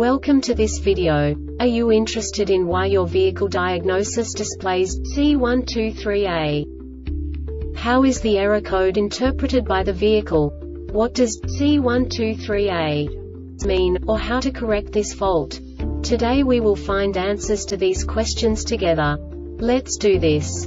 Welcome to this video. Are you interested in why your vehicle diagnosis displays C123A? How is the error code interpreted by the vehicle? What does C123A mean, or how to correct this fault? Today we will find answers to these questions together. Let's do this.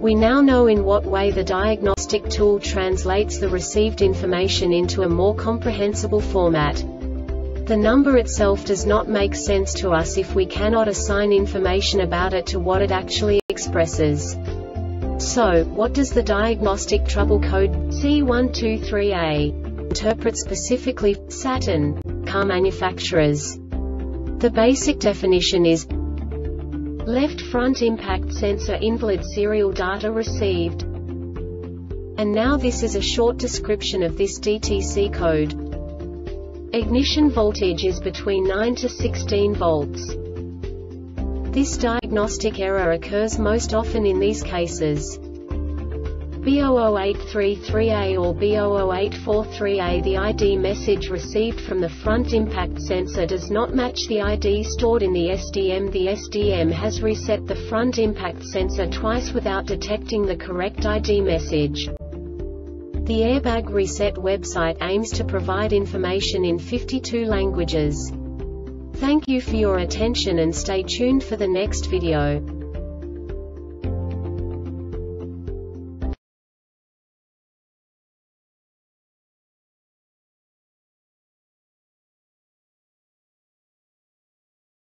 We now know in what way the diagnostic tool translates the received information into a more comprehensible format. The number itself does not make sense to us if we cannot assign information about it to what it actually expresses. So, what does the diagnostic trouble code C123A interpret specifically Saturn car manufacturers? The basic definition is Left front impact sensor invalid serial data received. And now this is a short description of this DTC code. Ignition voltage is between 9 to 16 volts. This diagnostic error occurs most often in these cases. B00833A or B00843A The ID message received from the front impact sensor does not match the ID stored in the SDM The SDM has reset the front impact sensor twice without detecting the correct ID message. The Airbag Reset website aims to provide information in 52 languages. Thank you for your attention and stay tuned for the next video.